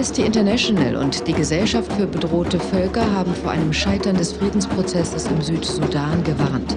Amnesty International und die Gesellschaft für bedrohte Völker haben vor einem Scheitern des Friedensprozesses im Südsudan gewarnt.